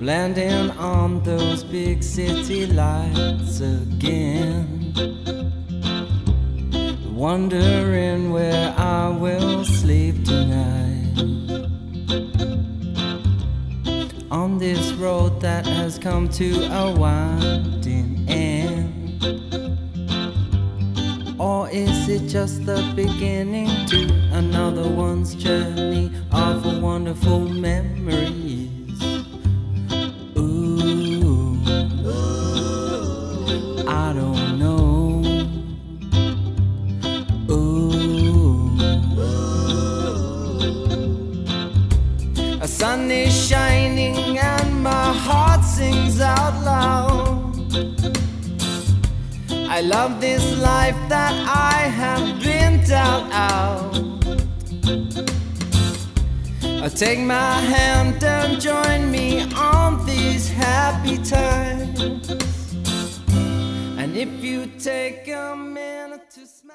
landing on those big city lights again. Wondering where I will sleep tonight. On this road that has come to a winding end. Or is it just the beginning to another one's journey of a wonderful memories? Sun is shining and my heart sings out loud. I love this life that I have been dealt out. Uh, Take my hand and join me on these happy times. And if you take a minute to smile.